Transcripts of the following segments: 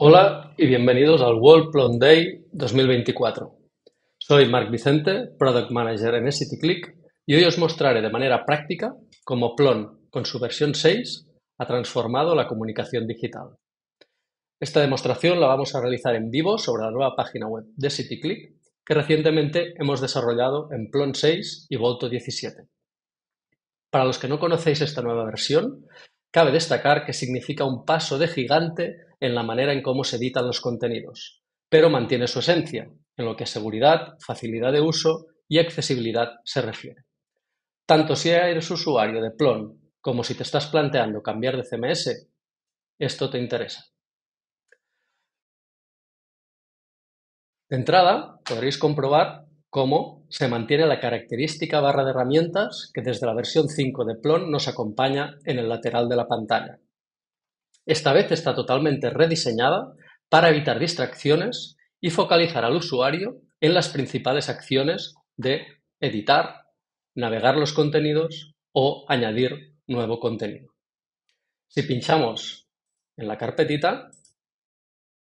Hola y bienvenidos al World Plon Day 2024. Soy Marc Vicente, Product Manager en ScityClick y hoy os mostraré de manera práctica cómo Plon, con su versión 6, ha transformado la comunicación digital. Esta demostración la vamos a realizar en vivo sobre la nueva página web de CityClick que recientemente hemos desarrollado en Plon 6 y Volto 17. Para los que no conocéis esta nueva versión, Cabe destacar que significa un paso de gigante en la manera en cómo se editan los contenidos, pero mantiene su esencia, en lo que a seguridad, facilidad de uso y accesibilidad se refiere. Tanto si eres usuario de Plon como si te estás planteando cambiar de CMS, esto te interesa. De entrada, podréis comprobar cómo se mantiene la característica barra de herramientas que desde la versión 5 de Plon nos acompaña en el lateral de la pantalla. Esta vez está totalmente rediseñada para evitar distracciones y focalizar al usuario en las principales acciones de editar, navegar los contenidos o añadir nuevo contenido. Si pinchamos en la carpetita,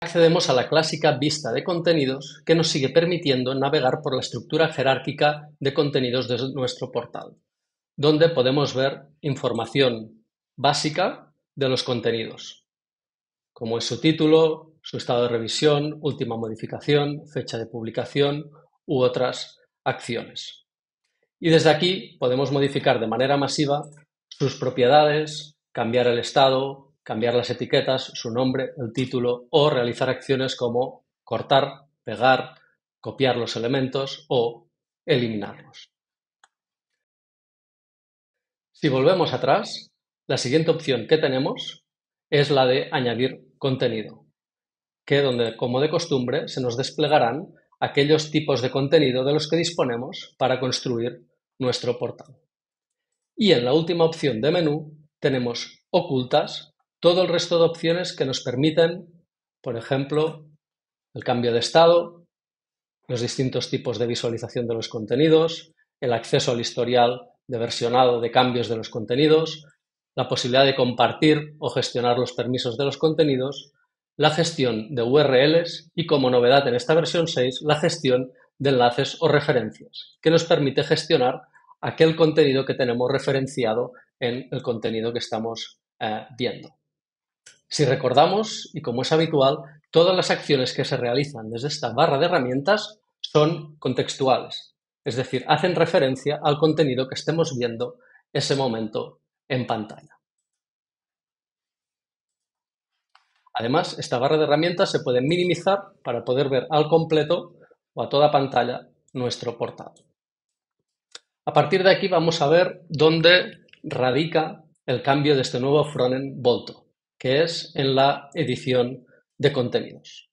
accedemos a la clásica vista de contenidos que nos sigue permitiendo navegar por la estructura jerárquica de contenidos de nuestro portal, donde podemos ver información básica de los contenidos, como es su título, su estado de revisión, última modificación, fecha de publicación u otras acciones. Y desde aquí podemos modificar de manera masiva sus propiedades, cambiar el estado, cambiar las etiquetas, su nombre, el título o realizar acciones como cortar, pegar, copiar los elementos o eliminarlos. Si volvemos atrás, la siguiente opción que tenemos es la de añadir contenido, que donde, como de costumbre, se nos desplegarán aquellos tipos de contenido de los que disponemos para construir nuestro portal. Y en la última opción de menú tenemos ocultas todo el resto de opciones que nos permiten, por ejemplo, el cambio de estado, los distintos tipos de visualización de los contenidos, el acceso al historial de versionado de cambios de los contenidos, la posibilidad de compartir o gestionar los permisos de los contenidos, la gestión de URLs y, como novedad en esta versión 6, la gestión de enlaces o referencias, que nos permite gestionar aquel contenido que tenemos referenciado en el contenido que estamos eh, viendo. Si recordamos, y como es habitual, todas las acciones que se realizan desde esta barra de herramientas son contextuales, es decir, hacen referencia al contenido que estemos viendo ese momento en pantalla. Además, esta barra de herramientas se puede minimizar para poder ver al completo o a toda pantalla nuestro portal. A partir de aquí vamos a ver dónde radica el cambio de este nuevo frontend Volto que es en la edición de contenidos.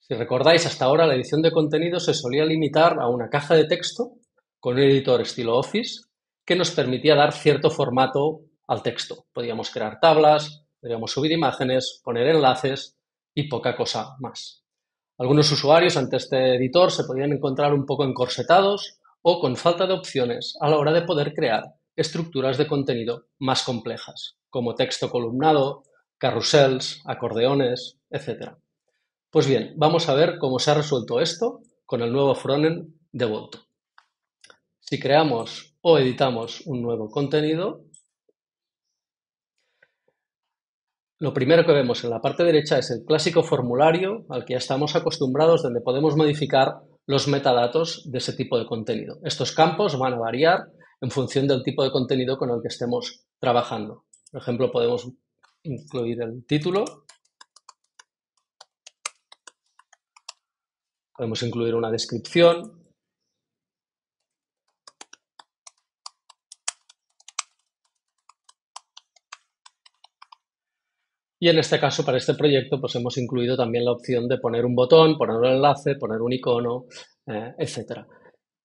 Si recordáis, hasta ahora la edición de contenidos se solía limitar a una caja de texto con un editor estilo Office que nos permitía dar cierto formato al texto. Podíamos crear tablas, podíamos subir imágenes, poner enlaces y poca cosa más. Algunos usuarios ante este editor se podían encontrar un poco encorsetados o con falta de opciones a la hora de poder crear estructuras de contenido más complejas, como texto columnado, carruseles, acordeones, etc. Pues bien, vamos a ver cómo se ha resuelto esto con el nuevo frontend de Volto. Si creamos o editamos un nuevo contenido, lo primero que vemos en la parte derecha es el clásico formulario al que ya estamos acostumbrados donde podemos modificar los metadatos de ese tipo de contenido. Estos campos van a variar en función del tipo de contenido con el que estemos trabajando. Por ejemplo, podemos incluir el título. Podemos incluir una descripción. Y en este caso, para este proyecto, pues hemos incluido también la opción de poner un botón, poner un enlace, poner un icono, eh, etc.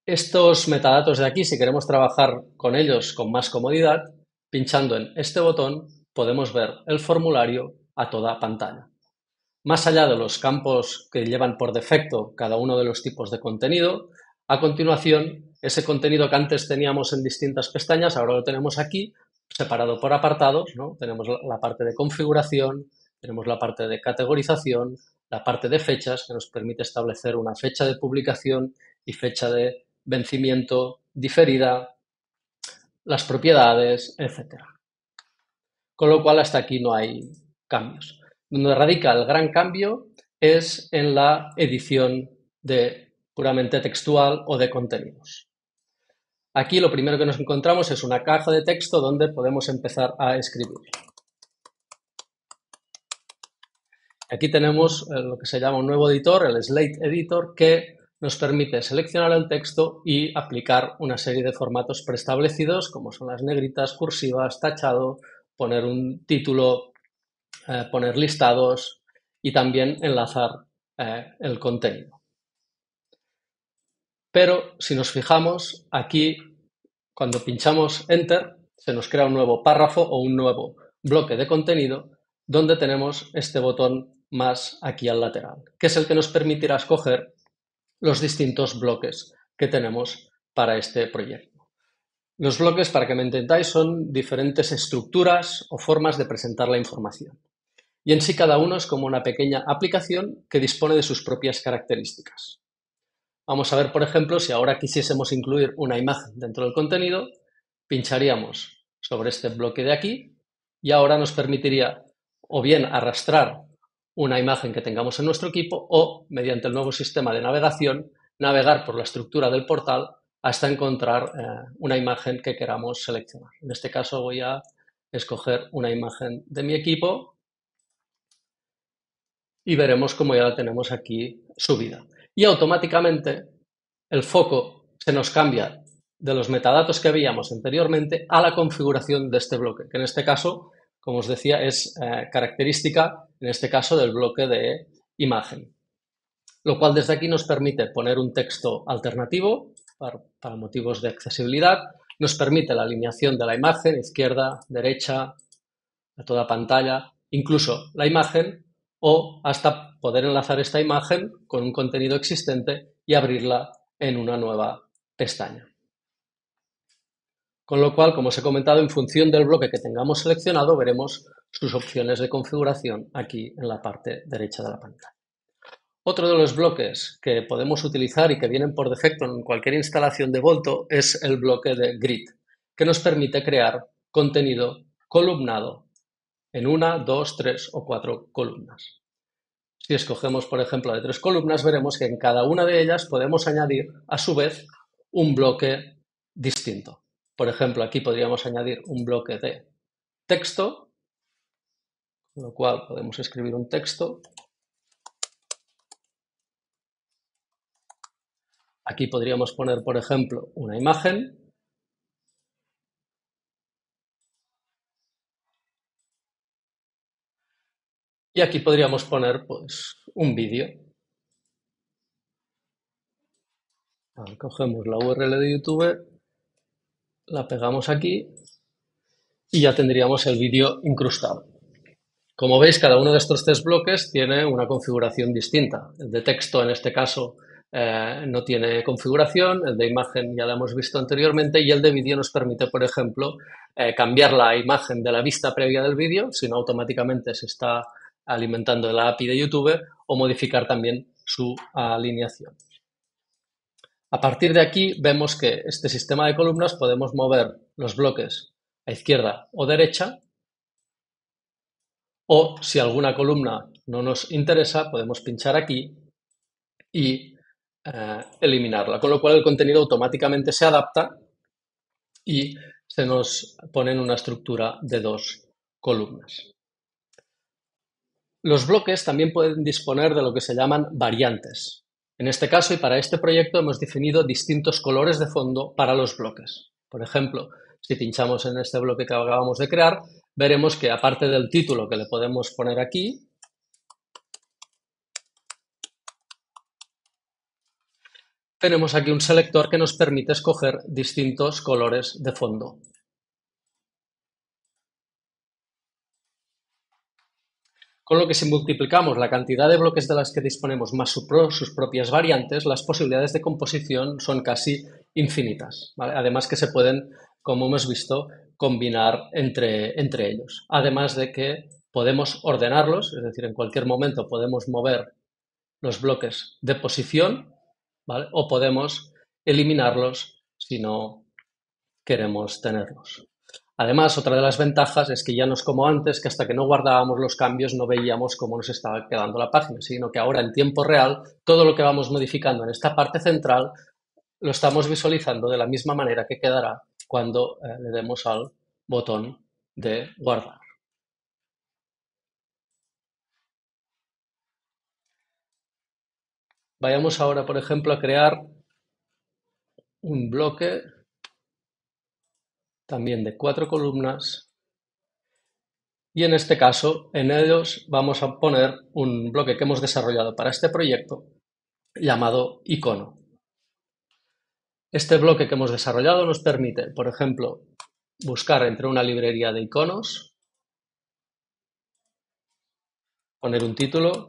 Estos metadatos de aquí, si queremos trabajar con ellos con más comodidad, pinchando en este botón, podemos ver el formulario a toda pantalla. Más allá de los campos que llevan por defecto cada uno de los tipos de contenido, a continuación, ese contenido que antes teníamos en distintas pestañas, ahora lo tenemos aquí, separado por apartados. ¿no? Tenemos la parte de configuración, tenemos la parte de categorización, la parte de fechas, que nos permite establecer una fecha de publicación y fecha de vencimiento diferida, las propiedades, etc. Con lo cual, hasta aquí no hay cambios. Donde radica el gran cambio es en la edición de puramente textual o de contenidos. Aquí lo primero que nos encontramos es una caja de texto donde podemos empezar a escribir. Aquí tenemos eh, lo que se llama un nuevo editor, el Slate Editor, que nos permite seleccionar el texto y aplicar una serie de formatos preestablecidos, como son las negritas, cursivas, tachado, poner un título, eh, poner listados y también enlazar eh, el contenido. Pero si nos fijamos, aquí cuando pinchamos Enter, se nos crea un nuevo párrafo o un nuevo bloque de contenido donde tenemos este botón más aquí al lateral, que es el que nos permitirá escoger los distintos bloques que tenemos para este proyecto. Los bloques, para que me entendáis, son diferentes estructuras o formas de presentar la información. Y en sí cada uno es como una pequeña aplicación que dispone de sus propias características. Vamos a ver, por ejemplo, si ahora quisiésemos incluir una imagen dentro del contenido, pincharíamos sobre este bloque de aquí y ahora nos permitiría o bien arrastrar una imagen que tengamos en nuestro equipo o, mediante el nuevo sistema de navegación, navegar por la estructura del portal hasta encontrar eh, una imagen que queramos seleccionar. En este caso voy a escoger una imagen de mi equipo y veremos cómo ya la tenemos aquí subida. Y automáticamente el foco se nos cambia de los metadatos que veíamos anteriormente a la configuración de este bloque, que en este caso como os decía, es eh, característica, en este caso, del bloque de imagen. Lo cual desde aquí nos permite poner un texto alternativo para, motivos de accesibilidad, nos permite la alineación de la imagen, izquierda, derecha, a toda pantalla, incluso la imagen o hasta poder enlazar esta imagen con un contenido existente y abrirla en una nueva pestaña. Con lo cual, como os he comentado, en función del bloque que tengamos seleccionado, veremos sus opciones de configuración aquí en la parte derecha de la pantalla. Otro de los bloques que podemos utilizar y que vienen por defecto en cualquier instalación de Volto es el bloque de grid, que nos permite crear contenido columnado en una, dos, tres o cuatro columnas. Si escogemos, por ejemplo, de tres columnas, veremos que en cada una de ellas podemos añadir, a su vez, un bloque distinto. Por ejemplo, aquí podríamos añadir un bloque de texto, con lo cual podemos escribir un texto. Aquí podríamos poner, por ejemplo, una imagen. Y aquí podríamos poner pues, un vídeo. Cogemos la URL de YouTube la pegamos aquí y ya tendríamos el vídeo incrustado. Como veis, cada uno de estos tres bloques tiene una configuración distinta. El de texto, en este caso, eh, no tiene configuración, el de imagen ya lo hemos visto anteriormente y el de vídeo nos permite, por ejemplo, eh, cambiar la imagen de la vista previa del vídeo, si no automáticamente se está alimentando la API de YouTube, o modificar también su alineación. A partir de aquí vemos que este sistema de columnas podemos mover los bloques a izquierda o derecha o si alguna columna no nos interesa podemos pinchar aquí y eh, eliminarla, con lo cual el contenido automáticamente se adapta y se nos pone en una estructura de dos columnas. Los bloques también pueden disponer de lo que se llaman variantes. En este caso y para este proyecto hemos definido distintos colores de fondo para los bloques. Por ejemplo, si pinchamos en este bloque que acabamos de crear, veremos que aparte del título que le podemos poner aquí, tenemos aquí un selector que nos permite escoger distintos colores de fondo. Con lo que si multiplicamos la cantidad de bloques de las que disponemos más sus propias variantes, las posibilidades de composición son casi infinitas. Además que se pueden, como hemos visto, combinar entre, entre ellos. Además de que podemos ordenarlos, es decir, en cualquier momento podemos mover los bloques de posición. O podemos eliminarlos si no queremos tenerlos. Además, otra de las ventajas es que ya no es como antes, que hasta que no guardábamos los cambios no veíamos cómo nos estaba quedando la página, sino que ahora en tiempo real todo lo que vamos modificando en esta parte central lo estamos visualizando de la misma manera que quedará cuando eh, le demos al botón de guardar. Vayamos ahora, por ejemplo, a crear un bloque también de cuatro columnas y en este caso en ellos vamos a poner un bloque que hemos desarrollado para este proyecto llamado icono. Este bloque que hemos desarrollado nos permite, por ejemplo, buscar entre una librería de iconos, poner un título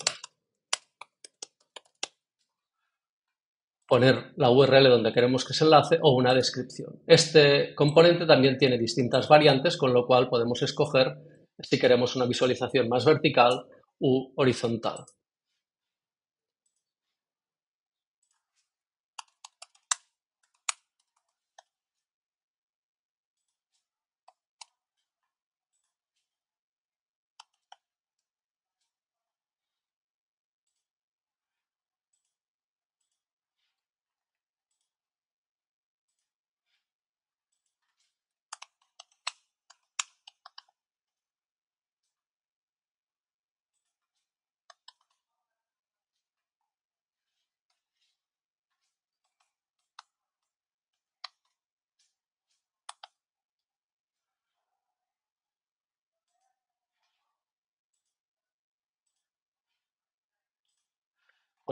poner la URL donde queremos que se enlace o una descripción. Este componente también tiene distintas variantes, con lo cual podemos escoger si queremos una visualización más vertical u horizontal.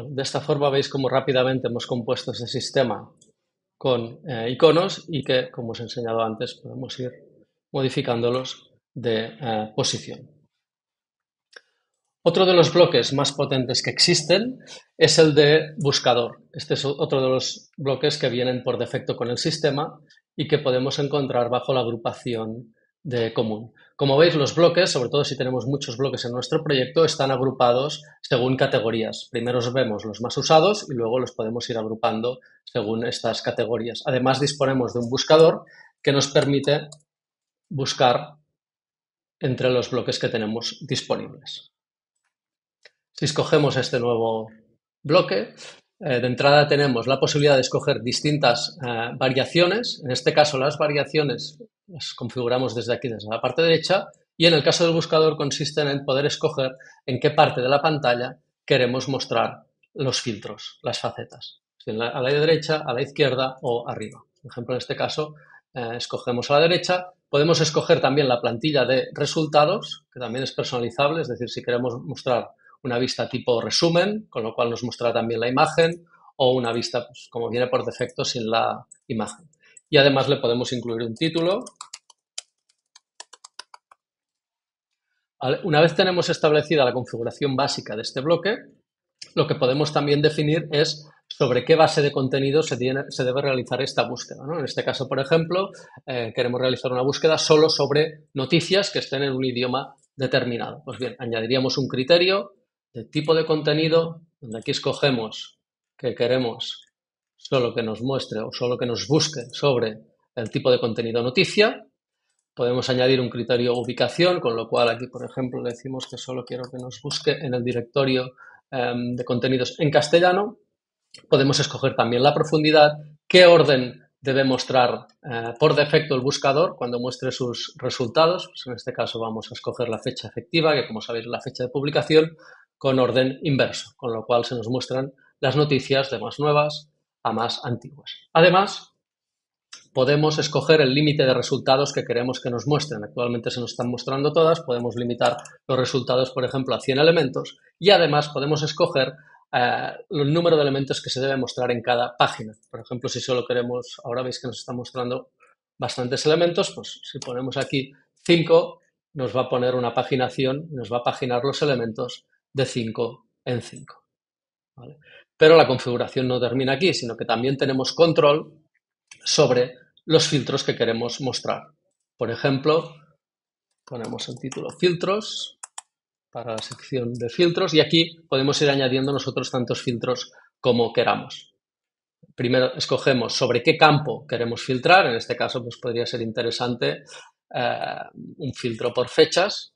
De esta forma veis cómo rápidamente hemos compuesto ese sistema con eh, iconos y que, como os he enseñado antes, podemos ir modificándolos de eh, posición. Otro de los bloques más potentes que existen es el de buscador. Este es otro de los bloques que vienen por defecto con el sistema y que podemos encontrar bajo la agrupación de común. Como veis, los bloques, sobre todo si tenemos muchos bloques en nuestro proyecto, están agrupados según categorías. Primero vemos los más usados y luego los podemos ir agrupando según estas categorías. Además, disponemos de un buscador que nos permite buscar entre los bloques que tenemos disponibles. Si escogemos este nuevo bloque, eh, de entrada tenemos la posibilidad de escoger distintas eh, variaciones. En este caso, las variaciones las configuramos desde aquí, desde la parte derecha. Y en el caso del buscador consiste en poder escoger en qué parte de la pantalla queremos mostrar los filtros, las facetas. a la derecha, a la izquierda o arriba. Por ejemplo, en este caso, eh, escogemos a la derecha. Podemos escoger también la plantilla de resultados, que también es personalizable, es decir, si queremos mostrar una vista tipo resumen, con lo cual nos mostrará también la imagen, o una vista, pues, como viene por defecto, sin la imagen. Y además le podemos incluir un título. Una vez tenemos establecida la configuración básica de este bloque, lo que podemos también definir es sobre qué base de contenido se, debe realizar esta búsqueda. En este caso, por ejemplo, eh, queremos realizar una búsqueda solo sobre noticias que estén en un idioma determinado. Pues bien, añadiríamos un criterio de tipo de contenido, donde aquí escogemos que queremos solo que nos muestre o solo que nos busque sobre el tipo de contenido noticia. Podemos añadir un criterio ubicación, con lo cual aquí, por ejemplo, decimos que solo quiero que nos busque en el directorio em, de contenidos en castellano. Podemos escoger también la profundidad, qué orden debe mostrar eh, por defecto el buscador cuando muestre sus resultados. Pues en este caso vamos a escoger la fecha efectiva, que como sabéis es la fecha de publicación, con orden inverso, con lo cual se nos muestran las noticias de más nuevas más antiguas. Además, podemos escoger el límite de resultados que queremos que nos muestren. Actualmente se nos están mostrando todas, podemos limitar los resultados, por ejemplo, a 100 elementos y además podemos escoger eh, el número de elementos que se debe mostrar en cada página. Por ejemplo, si solo queremos, ahora veis que nos está mostrando bastantes elementos, pues si ponemos aquí 5, nos va a poner una paginación, nos va a paginar los elementos de 5 en 5. Pero la configuración no termina aquí, sino que también tenemos control sobre los filtros que queremos mostrar. Por ejemplo, ponemos el título filtros para la sección de filtros y aquí podemos ir añadiendo nosotros tantos filtros como queramos. Primero escogemos sobre qué campo queremos filtrar, en este caso pues podría ser interesante eh, un filtro por fechas.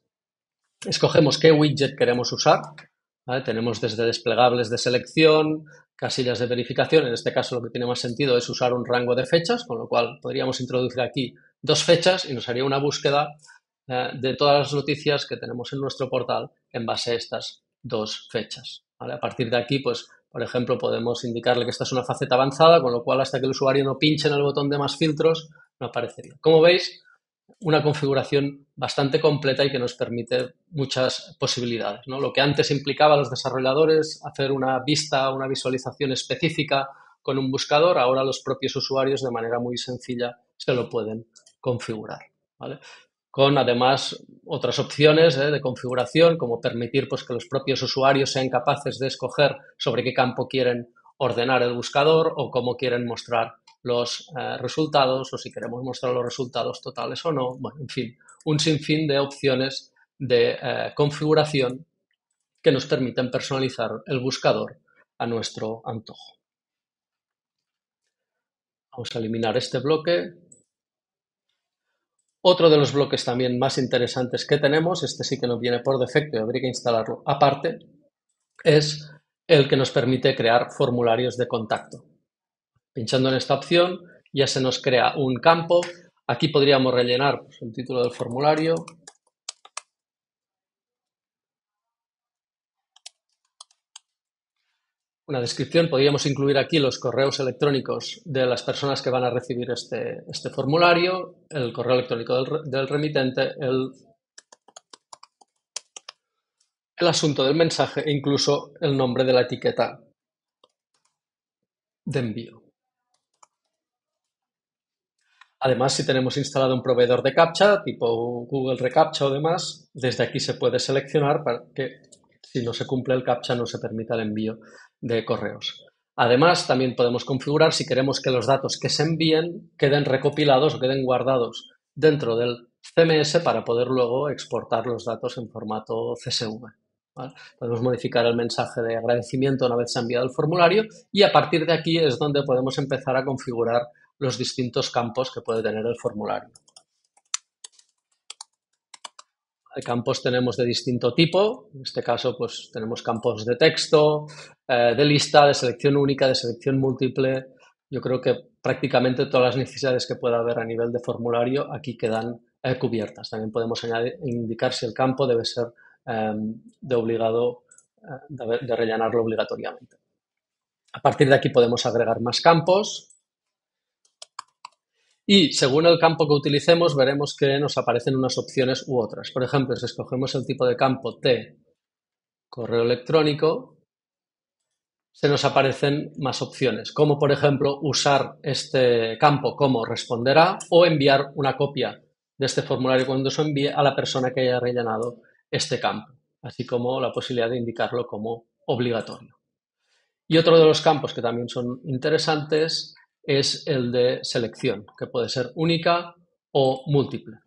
Escogemos qué widget queremos usar, tenemos desde desplegables de selección, casillas de verificación, en este caso lo que tiene más sentido es usar un rango de fechas, con lo cual podríamos introducir aquí dos fechas y nos haría una búsqueda eh, de todas las noticias que tenemos en nuestro portal en base a estas dos fechas. A partir de aquí, pues, por ejemplo, podemos indicarle que esta es una faceta avanzada, con lo cual hasta que el usuario no pinche en el botón de más filtros, no aparecería. Como veis, una configuración bastante completa y que nos permite muchas posibilidades. ¿no? Lo que antes implicaba a los desarrolladores hacer una vista, una visualización específica con un buscador, ahora los propios usuarios de manera muy sencilla se lo pueden configurar. Con además otras opciones ¿eh? de configuración, como permitir pues, que los propios usuarios sean capaces de escoger sobre qué campo quieren ordenar el buscador o cómo quieren mostrar los eh, resultados o si queremos mostrar los resultados totales o no. Bueno, en fin, un sinfín de opciones de eh, configuración que nos permiten personalizar el buscador a nuestro antojo. Vamos a eliminar este bloque. Otro de los bloques también más interesantes que tenemos, este sí que no viene por defecto y habría que instalarlo aparte, es el que nos permite crear formularios de contacto. Pinchando en esta opción ya se nos crea un campo. Aquí podríamos rellenar pues, el título del formulario. Una descripción, podríamos incluir aquí los correos electrónicos de las personas que van a recibir este, este formulario, el correo electrónico del, remitente, el, el asunto del mensaje e incluso el nombre de la etiqueta de envío. Además, si tenemos instalado un proveedor de captcha, tipo Google Recaptcha o demás, desde aquí se puede seleccionar para que si no se cumple el captcha no se permita el envío de correos. Además, también podemos configurar si queremos que los datos que se envíen queden recopilados o queden guardados dentro del CMS para poder luego exportar los datos en formato CSV. Podemos modificar el mensaje de agradecimiento una vez se ha enviado el formulario y a partir de aquí es donde podemos empezar a configurar los distintos campos que puede tener el formulario. Campos tenemos de distinto tipo, en este caso pues tenemos campos de texto, eh, de lista, de selección única, de selección múltiple. Yo creo que prácticamente todas las necesidades que pueda haber a nivel de formulario aquí quedan eh, cubiertas. También podemos añadir, indicar si el campo debe ser em, de obligado, eh, de rellenarlo obligatoriamente. A partir de aquí podemos agregar más campos, y según el campo que utilicemos, veremos que nos aparecen unas opciones u otras. Por ejemplo, si escogemos el tipo de campo T, correo electrónico, se nos aparecen más opciones, como por ejemplo usar este campo como responderá o enviar una copia de este formulario cuando se envíe a la persona que haya rellenado este campo, así como la posibilidad de indicarlo como obligatorio. Y otro de los campos que también son interesantes es el de selección, que puede ser única o múltiple.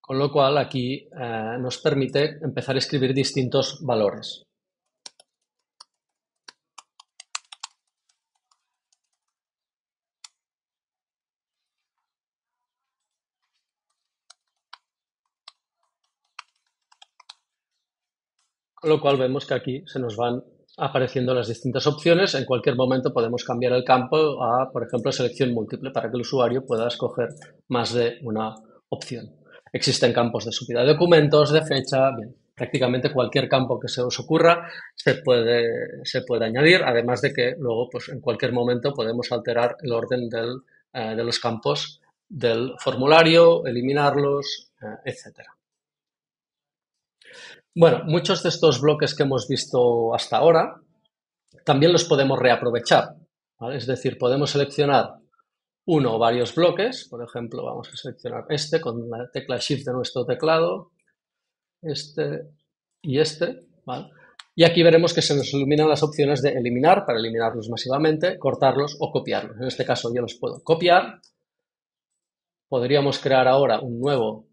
Con lo cual aquí eh, nos permite empezar a escribir distintos valores. Con lo cual vemos que aquí se nos van apareciendo las distintas opciones. En cualquier momento podemos cambiar el campo a, por ejemplo, selección múltiple para que el usuario pueda escoger más de una opción. Existen campos de subida de documentos, de fecha, prácticamente cualquier campo que se os ocurra se puede, se puede añadir, además de que luego pues, en cualquier momento podemos alterar el orden del, eh, de los campos del formulario, eliminarlos, eh, etcétera. Bueno, muchos de estos bloques que hemos visto hasta ahora también los podemos reaprovechar. Es decir, podemos seleccionar uno o varios bloques. Por ejemplo, vamos a seleccionar este con la tecla Shift de nuestro teclado, este y este. Y aquí veremos que se nos iluminan las opciones de eliminar para eliminarlos masivamente, cortarlos o copiarlos. En este caso yo los puedo copiar podríamos crear ahora un nuevo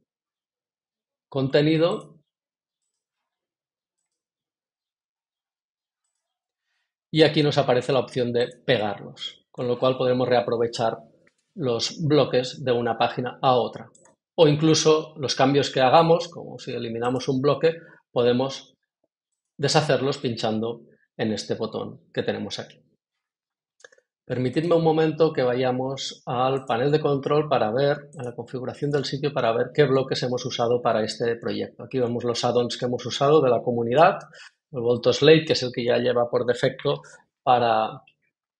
contenido y aquí nos aparece la opción de pegarlos, con lo cual podemos reaprovechar los bloques de una página a otra. O incluso los cambios que hagamos, como si eliminamos un bloque, podemos deshacerlos pinchando en este botón que tenemos aquí. Permitidme un momento que vayamos al panel de control para ver, a la configuración del sitio, para ver qué bloques hemos usado para este proyecto. Aquí vemos los add-ons que hemos usado de la comunidad, el Volto Slate, que es el que ya lleva por defecto para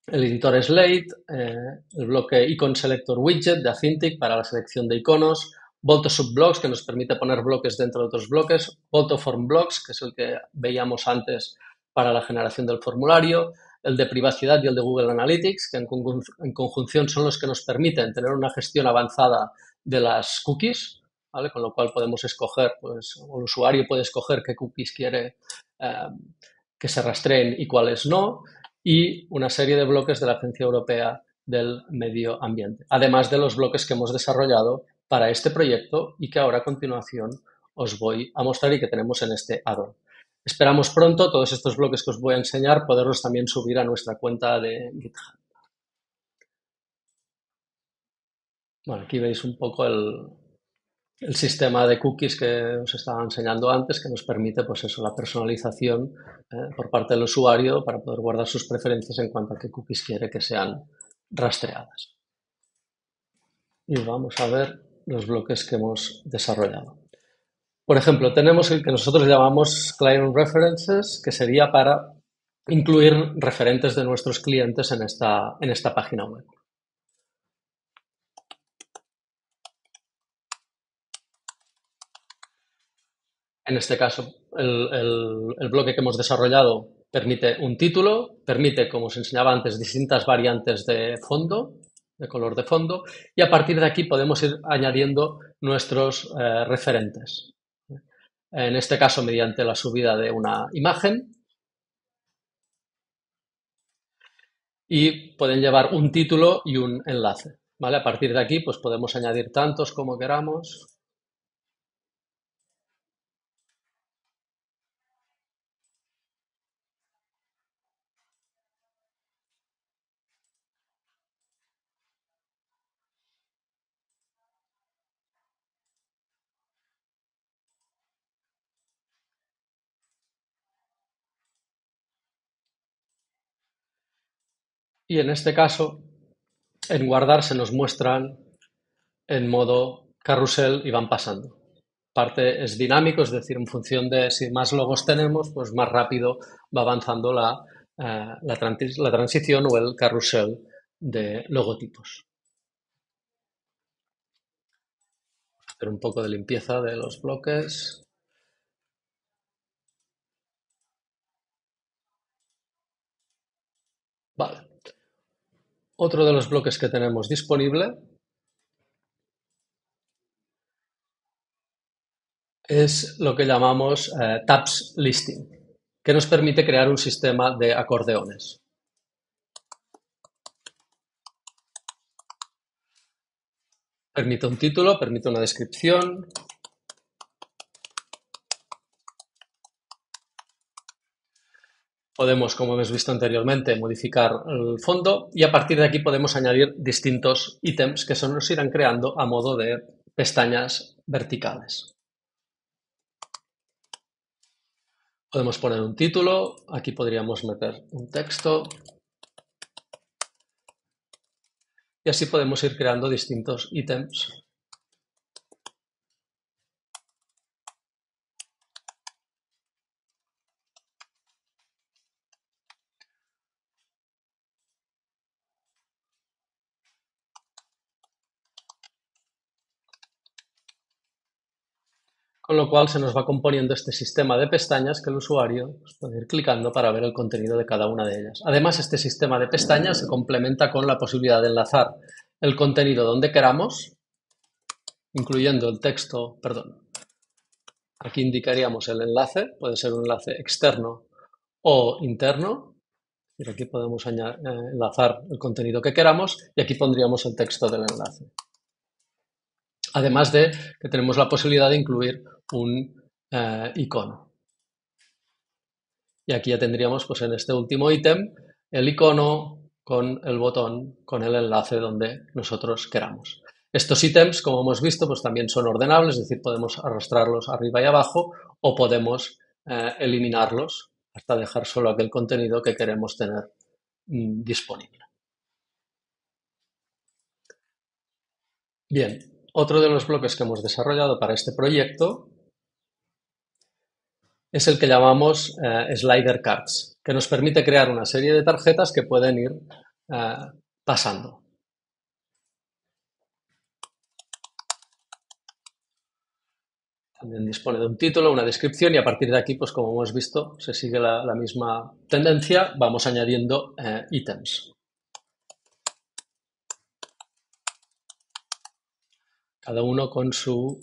el editor Slate, eh, el bloque Icon Selector Widget de Acintic para la selección de iconos, Volto Subblocks, que nos permite poner bloques dentro de otros bloques, Volto Form Blocks, que es el que veíamos antes para la generación del formulario, el de privacidad y el de Google Analytics, que en, conjunción son los que nos permiten tener una gestión avanzada de las cookies, con lo cual podemos escoger, pues, el usuario puede escoger qué cookies quiere eh, que se rastreen y cuáles no, y una serie de bloques de la Agencia Europea del Medio Ambiente, además de los bloques que hemos desarrollado para este proyecto y que ahora a continuación os voy a mostrar y que tenemos en este add Esperamos pronto todos estos bloques que os voy a enseñar poderlos también subir a nuestra cuenta de GitHub. Bueno, aquí veis un poco el, el sistema de cookies que os estaba enseñando antes, que nos permite, pues eso, la personalización eh, por parte del usuario para poder guardar sus preferencias en cuanto a qué cookies quiere que sean rastreadas. Y vamos a ver los bloques que hemos desarrollado. Por ejemplo, tenemos el que nosotros llamamos Client References, que sería para incluir referentes de nuestros clientes en esta, en esta página web. En este caso, el, bloque que hemos desarrollado permite un título, permite, como os enseñaba antes, distintas variantes de fondo, de color de fondo, y a partir de aquí podemos ir añadiendo nuestros eh, referentes en este caso mediante la subida de una imagen. Y pueden llevar un título y un enlace. ¿vale? A partir de aquí pues podemos añadir tantos como queramos. Y en este caso, en guardar se nos muestran en modo carrusel y van pasando. Parte es dinámico, es decir, en función de si más logos tenemos, pues más rápido va avanzando la, eh, la transición o el carrusel de logotipos. Hacer un poco de limpieza de los bloques. Vale. Otro de los bloques que tenemos disponible es lo que llamamos eh, Tabs Listing, que nos permite crear un sistema de acordeones. Permite un título, permite una descripción, Podemos, como hemos visto anteriormente, modificar el fondo y a partir de aquí podemos añadir distintos ítems que se nos irán creando a modo de pestañas verticales. Podemos poner un título, aquí podríamos meter un texto y así podemos ir creando distintos ítems con lo cual se nos va componiendo este sistema de pestañas que el usuario pues, puede ir clicando para ver el contenido de cada una de ellas. Además, este sistema de pestañas se complementa con la posibilidad de enlazar el contenido donde queramos, incluyendo el texto, perdón, aquí indicaríamos el enlace, puede ser un enlace externo o interno, y aquí podemos eh, enlazar el contenido que queramos y aquí pondríamos el texto del enlace. Además de que tenemos la posibilidad de incluir un eh, icono. Y aquí ya tendríamos pues, en este último ítem el icono con el botón, con el enlace donde nosotros queramos. Estos ítems, como hemos visto, pues también son ordenables, es decir, podemos arrastrarlos arriba y abajo o podemos eh, eliminarlos hasta dejar solo aquel contenido que queremos tener mm, disponible. Bien, otro de los bloques que hemos desarrollado para este proyecto es el que llamamos eh, Slider Cards, que nos permite crear una serie de tarjetas que pueden ir eh, pasando. También dispone de un título, una descripción y a partir de aquí, pues como hemos visto, se sigue la, misma tendencia, vamos añadiendo eh, ítems. Cada uno con su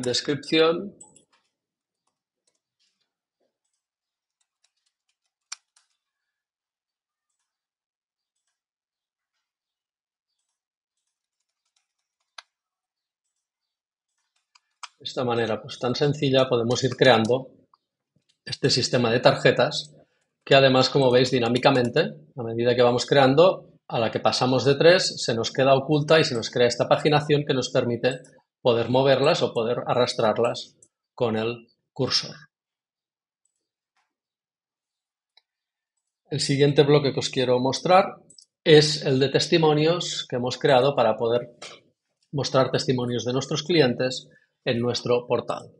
descripción De esta manera pues, tan sencilla podemos ir creando este sistema de tarjetas que además, como veis, dinámicamente, a medida que vamos creando, a la que pasamos de tres, se nos queda oculta y se nos crea esta paginación que nos permite poder moverlas o poder arrastrarlas con el cursor. El siguiente bloque que os quiero mostrar es el de testimonios que hemos creado para poder mostrar testimonios de nuestros clientes en nuestro portal.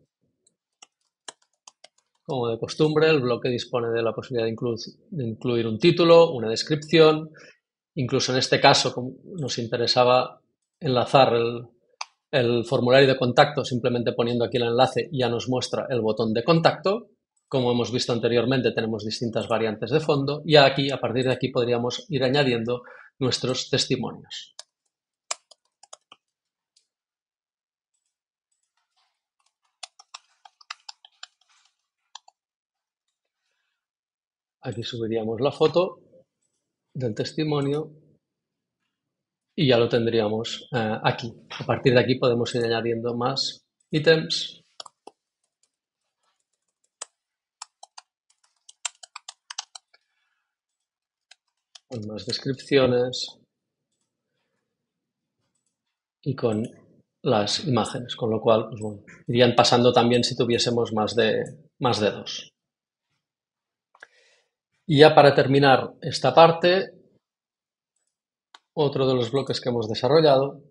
Como de costumbre, el bloque dispone de la posibilidad de, incluir un título, una descripción, incluso en este caso, como nos interesaba enlazar el, el formulario de contacto, simplemente poniendo aquí el enlace ya nos muestra el botón de contacto. Como hemos visto anteriormente, tenemos distintas variantes de fondo y aquí, a partir de aquí, podríamos ir añadiendo nuestros testimonios. Aquí subiríamos la foto del testimonio y ya lo tendríamos eh, aquí. A partir de aquí podemos ir añadiendo más ítems. Con más descripciones y con las imágenes, con lo cual pues irían pasando también si tuviésemos más de, más de dos. Y ya para terminar esta parte, otro de los bloques que hemos desarrollado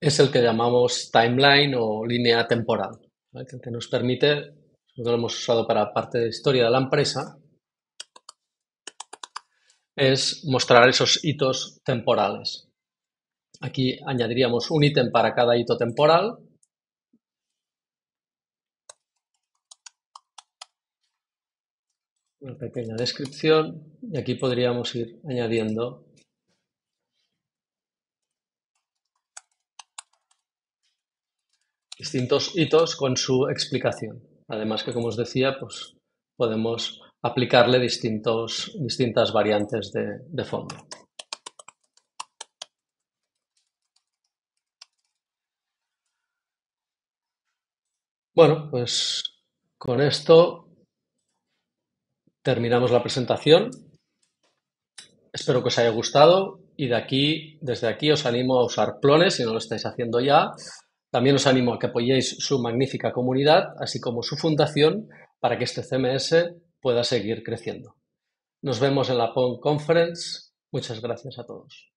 es el que llamamos timeline o línea temporal, que nos permite, nosotros lo hemos usado para parte de historia de la empresa, es mostrar esos hitos temporales. Aquí añadiríamos un ítem para cada hito temporal una pequeña descripción y aquí podríamos ir añadiendo distintos hitos con su explicación. Además que, como os decía, pues podemos aplicarle distintos, distintas variantes de, de fondo. Bueno, pues con esto terminamos la presentación. Espero que os haya gustado y de aquí, desde aquí os animo a usar clones si no lo estáis haciendo ya. También os animo a que apoyéis su magnífica comunidad, así como su fundación, para que este CMS pueda seguir creciendo. Nos vemos en la PON Conference. Muchas gracias a todos.